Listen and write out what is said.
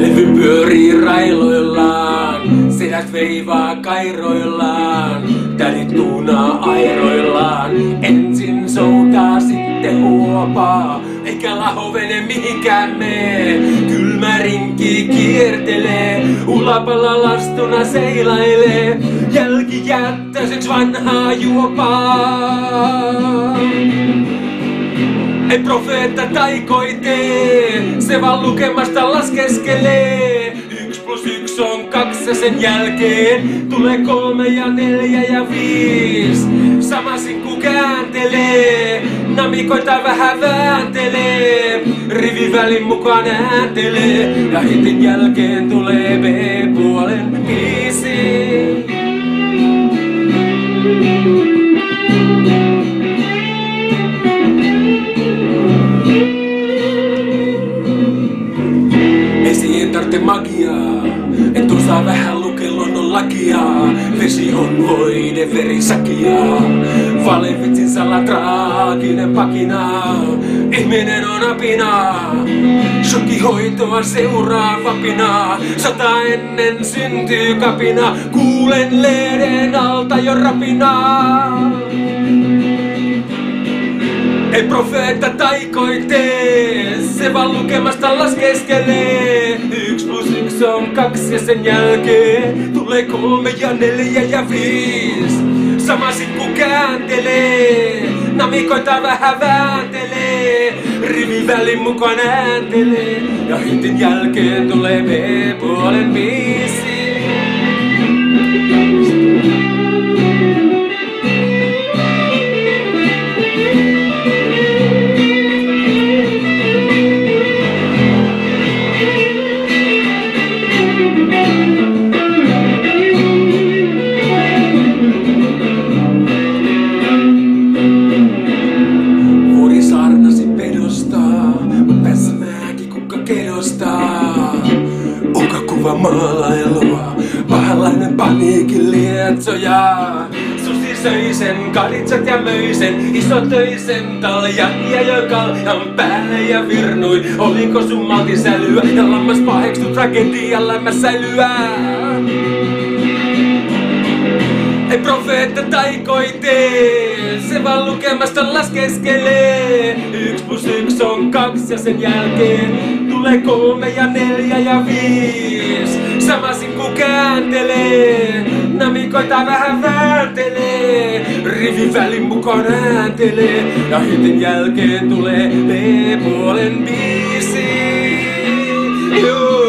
Levy pyörii railoillaan, sedät veivaa kairoillaan, tädit tuunaa airoillaan. Ensin soutaa, sitten huopaa, eikä lahovene mihinkään mee. Kylmä rinki kiertelee, ulapalla lastuna seilailee, jälkijättöiseksi vanhaa juopaa. Ei profeetta taikoi tee, se vaan lukemasta laskeskelee. Yksi plus yksi on kaksi ja sen jälkeen tulee kolme ja neljä ja viisi. Sama sinkku kääntelee, namikoita vähän vääntelee. Rivivälin mukaan ääntelee ja hitin jälkeen tulee B-puolen biisi. Tarvitse magiaa, et osaa vähän lukea luonnon lakia. Vesi on voide verisakia, valevitsin sala traaginen pakina. Ihminen on apina, shokkihoitoa seuraa vapina. Sata ennen syntyy kapina, kuulen lehden alta jo rapinaa. Ei profeetta taikoi tee, se vaan lukemasta laskeskelee. Yksi plus yksi on kaksi ja sen jälkeen tulee kolme ja neljä ja viisi. Sama sinkku kääntelee, namikoita vähän vääntelee. Rivivälin mukaan ääntelee ja hitin jälkeen tulee B-puolen biisi. Kedostaa. Uka kuva maalailua, pahalainen paniikin lietsoja. Susi söi sen, kalitsat ja iso töi sen taljan ja jo kaljan päälle ja virnui. Oliko sun malti sälyä ja lammas paheksu tragedian lämmäsäilyä? Ei profeetta taikoi tee, se vaan lukemasta laskeskelee. Yksi plus yksi on kaksi ja sen jälkeen tulee kolme ja neljä ja viisi. Sama sinkku kääntelee, namikoita vähän vääntelee. Rivivälin mukaan ääntelee ja hitin jälkeen tulee B-puolen biisi. Juu.